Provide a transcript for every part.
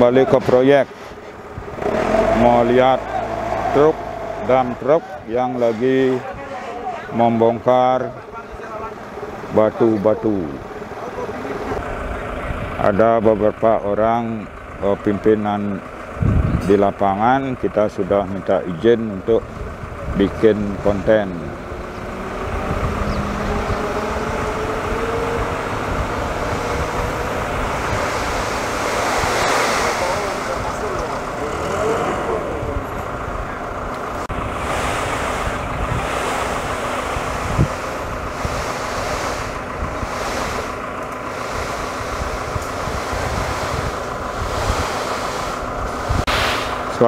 Kembali ke proyek. Mau lihat truk dan truk yang lagi membongkar batu-batu. Ada beberapa orang eh, pimpinan di lapangan kita sudah minta izin untuk bikin konten.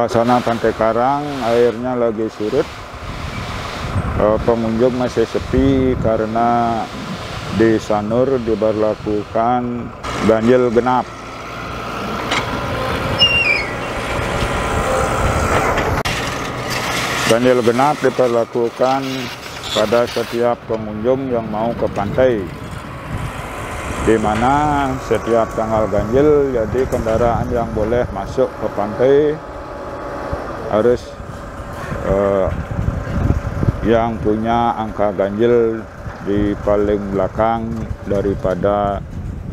Suasana Pantai Karang airnya lagi surut. Eh, pengunjung masih sepi karena di Sanur diberlakukan ganjil genap. Ganjil genap diperlakukan pada setiap pengunjung yang mau ke pantai di mana setiap tanggal ganjil jadi kendaraan yang boleh masuk ke pantai harus eh, yang punya angka ganjil di paling belakang daripada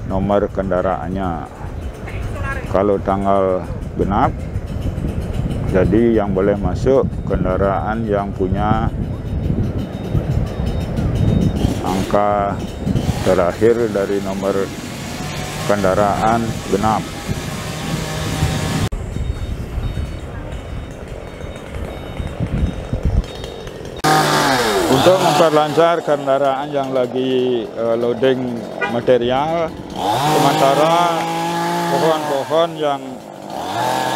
nomor kendaraannya. Kalau tanggal genap, jadi yang boleh masuk kendaraan yang punya angka terakhir dari nomor kendaraan genap. Memperlancar kendaraan yang lagi eh, loading material, sementara pohon-pohon yang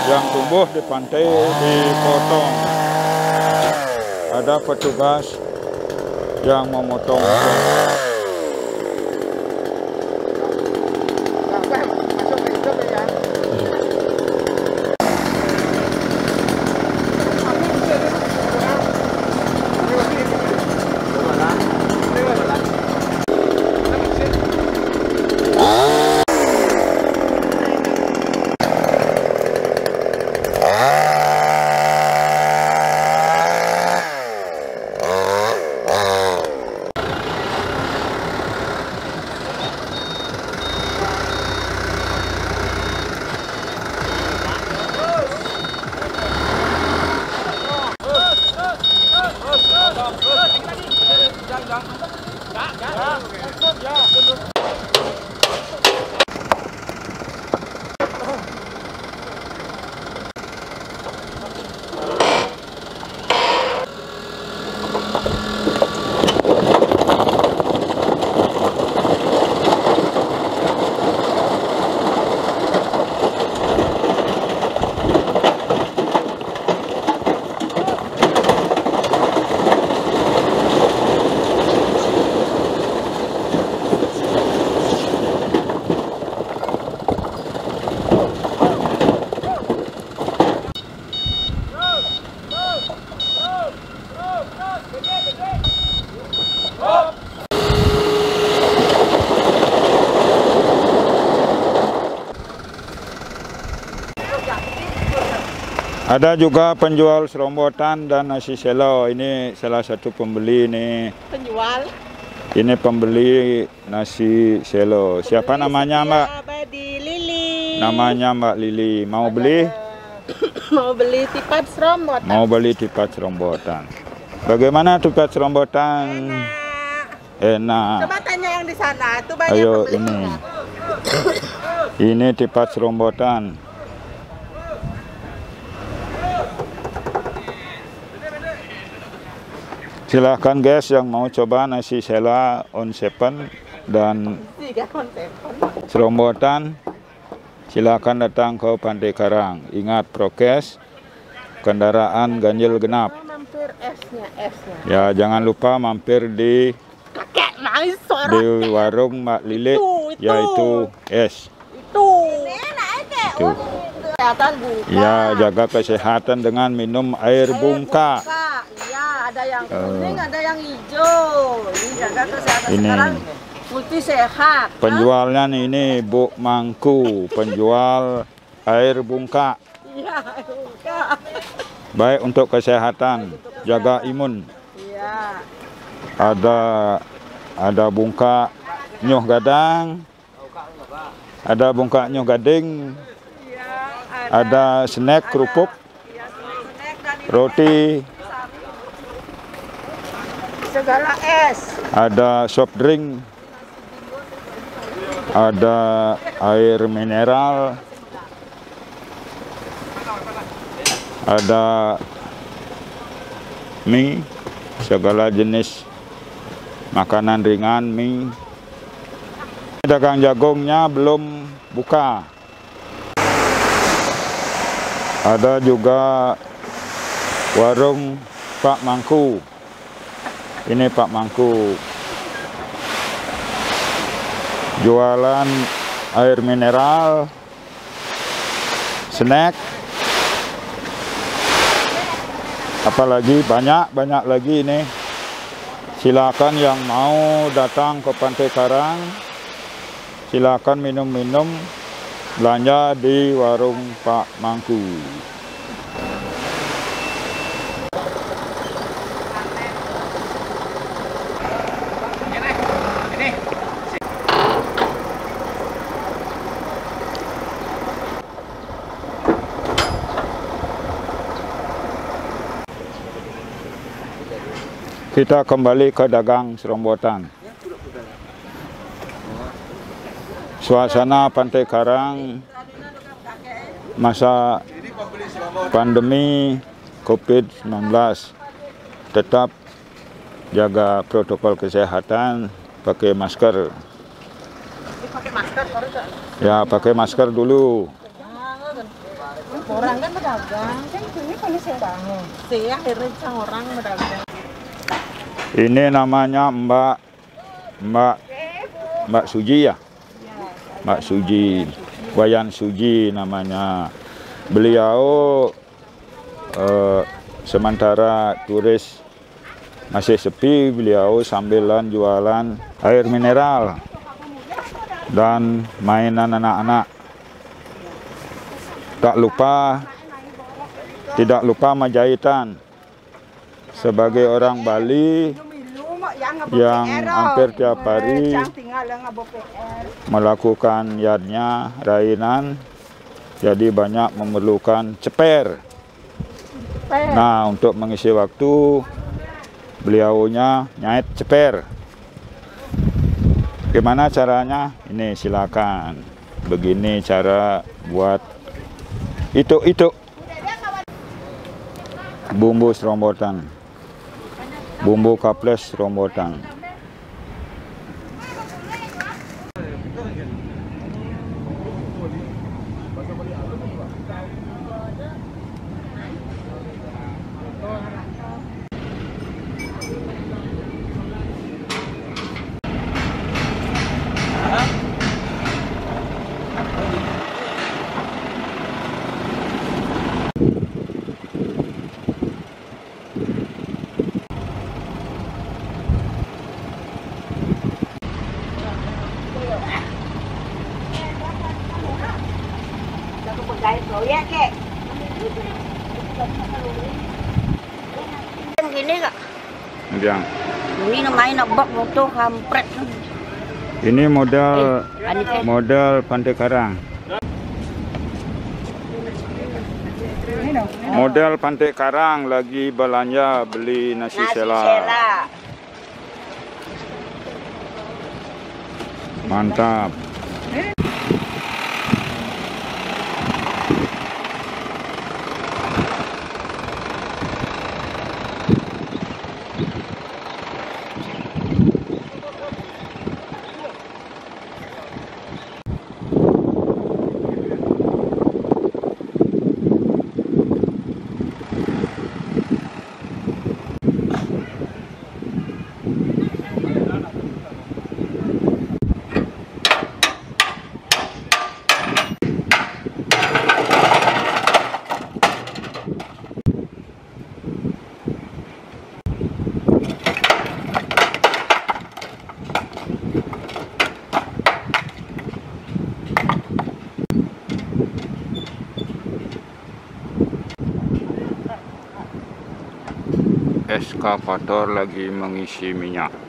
yang tumbuh di pantai dipotong. Ada petugas yang memotong. Ada juga penjual serombotan dan nasi selo. Ini salah satu pembeli nih. penjual Ini pembeli nasi selo. Siapa namanya, Mbak? Abadi Lili Namanya Mbak Lili. Mau beli? mau beli tipat serombot Mau beli tipat serombotan. Bagaimana tipat serombotan? Enak. coba tanya yang di sana itu banyak Ayo pembeli ini. Ini tipat serombotan. Silahkan guys yang mau coba nasi sela on seven dan serombotan silakan datang ke Pantai Karang. Ingat prokes, kendaraan ganjil genap. Ya jangan lupa mampir di di warung Mbak Lili Itu, itu. yaitu es. itu Ya jaga kesehatan dengan minum air bungka. Iya ada yang Eh. kuning ada yang hijau ini jaga kesehatan Ini. sekarang multi sehat Penjualnya ini Bu Mangku, penjual air bungka. Iya. Baik untuk kesehatan, jaga imun. Iya. Ada ada bungka nyuh gadang. Ada bungka nyuh gading. Iya, Ada snack kerupuk, iya, roti, segala es. ada soft drink, ada air mineral, ada mie, segala jenis makanan ringan, mie. Dagang jagungnya belum buka. Ada juga warung Pak Mangku. Ini Pak Mangku. Jualan air mineral, snack, apalagi banyak-banyak lagi ini. Silakan yang mau datang ke Pantai Karang, silakan minum-minum, belanja di warung Pak Mangku. Kita kembali ke dagang serombotan. Suasana Pantai Karang masa pandemi COVID-19 tetap jaga protokol kesehatan, pakai masker. Ya, pakai masker dulu. Orang kan pedagang, kan ini kalau saya. Siang rencang orang pedagang. Ini namanya Mbak Mbak Mbak Suji ya? Mbak Suji. Wayan Suji namanya. Beliau eh, sementara turis masih sepi, beliau sambilan jualan air mineral dan mainan anak-anak. Tak lupa tidak lupa majahitan. Sebagai orang Bali yang hampir tiap hari melakukan yadnya rainan jadi banyak memerlukan ceper. Nah untuk mengisi waktu beliaunya nyait ceper. Gimana caranya? Ini silakan. Begini cara buat itu itu bumbu serombotan bumbu kaples serombotan Gini kak, yang ini namanya nebak motor kampret. ini model Eh, model Pantai Karang model Pantai Karang lagi belanja beli nasi, Nasi sela. sela. mantap eskavator lagi mengisi minyak.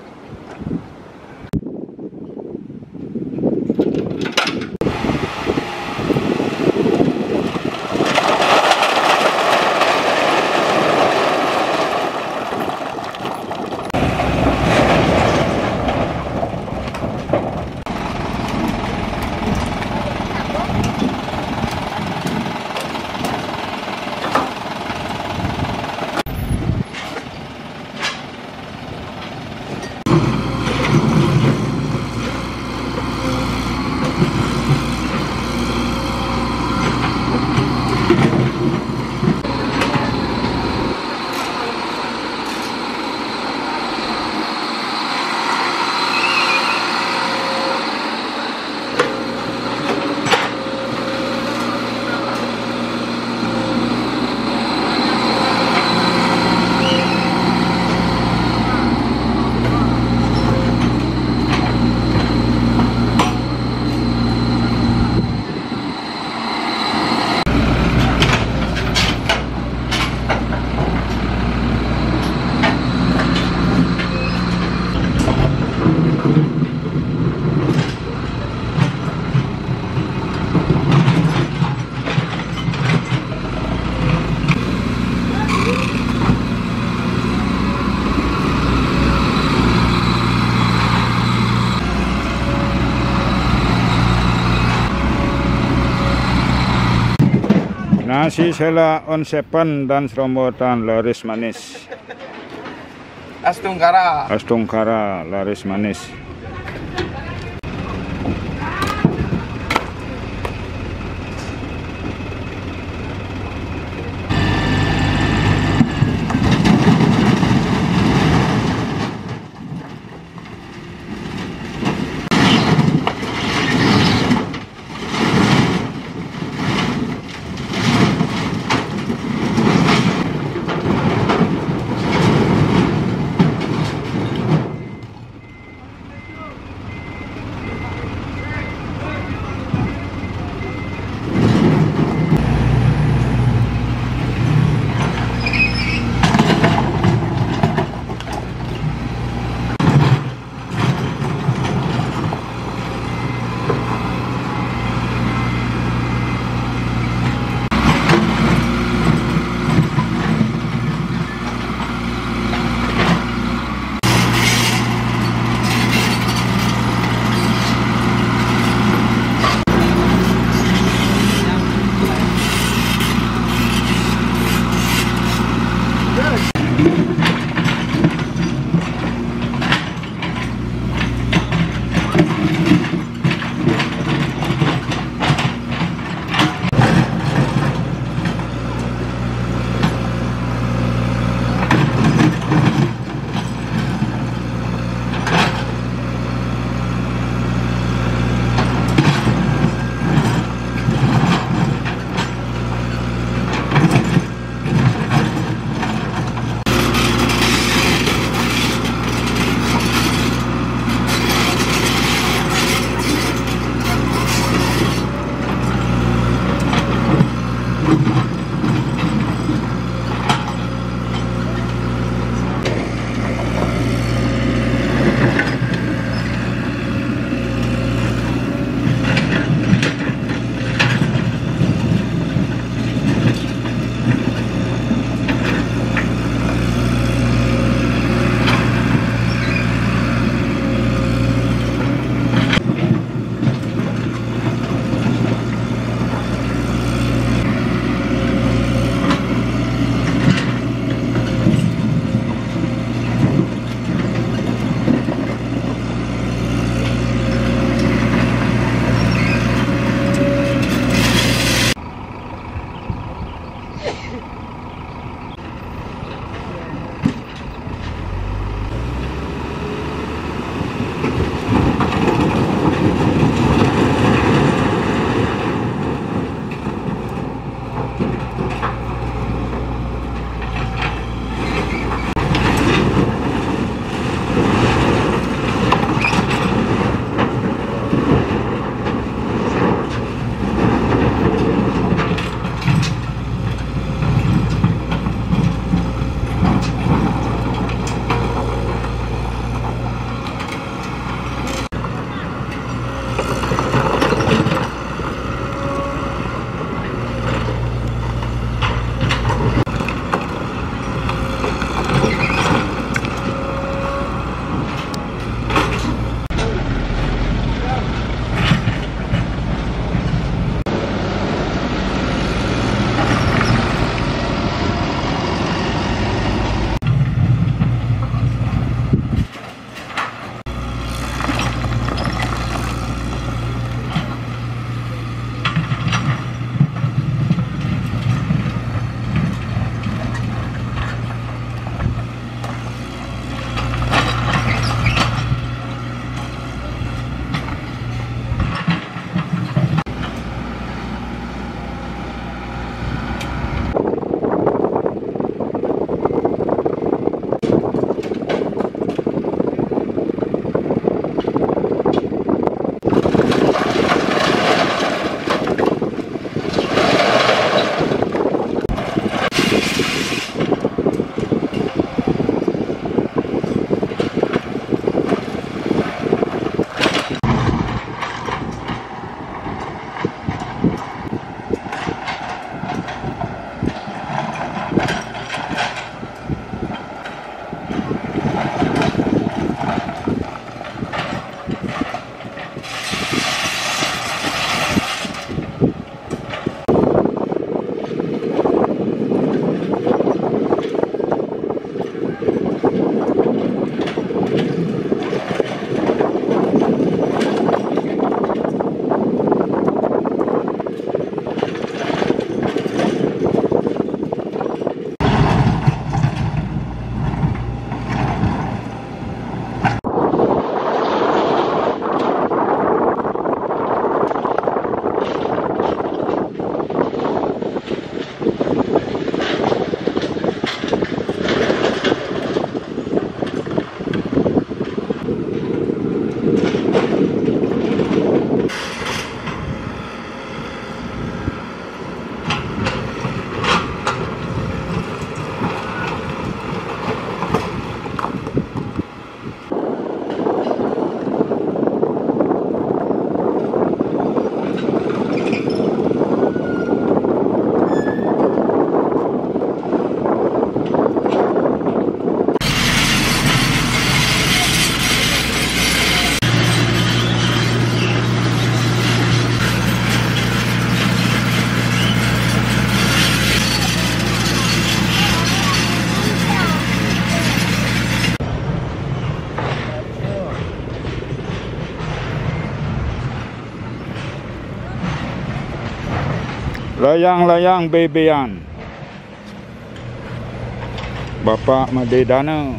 Nasi sela on seven dan serombotan laris manis. Astungkara. Astungkara laris manis. Layang-layang bebean. Bapak Madedana.